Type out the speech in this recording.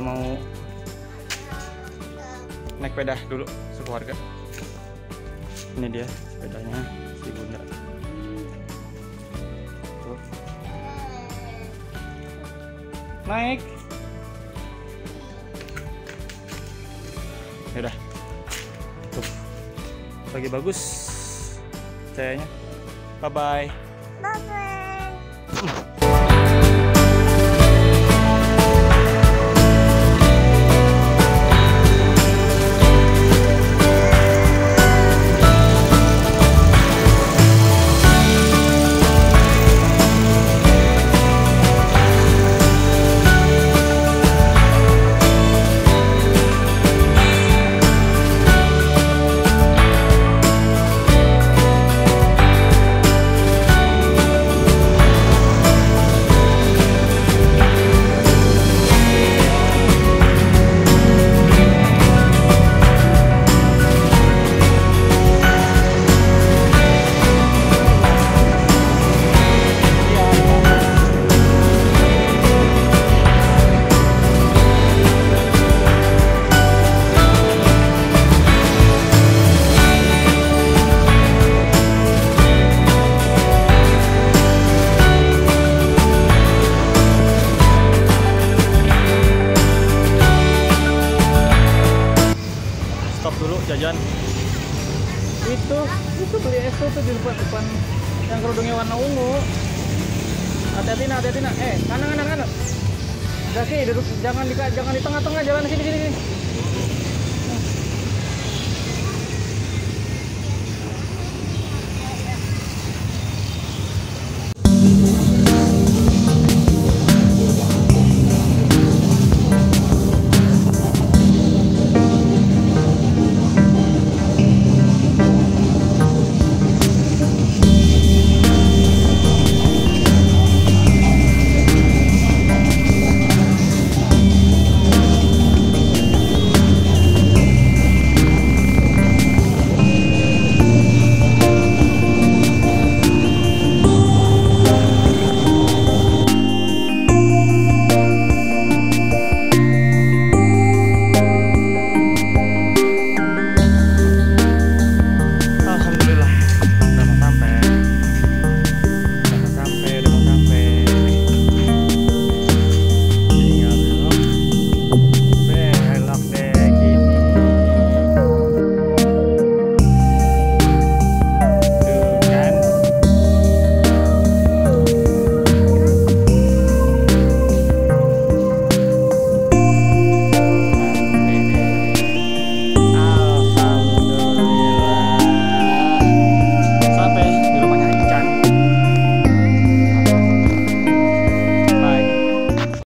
mau naik sepeda dulu sekeluarga. Ini dia sepedanya si bunda. Tuh. naik. Yaudah tuh. Lagi bagus cahayanya. Bye bye Bye-bye. stop itu itu beli es tuh di depan depan yang kerudungnya warna ungu. Hati-hati nak hati-hati nak. Eh kanan kanan kanan. Zaki duduk jangan di jangan di tengah-tengah jalan sini sini sini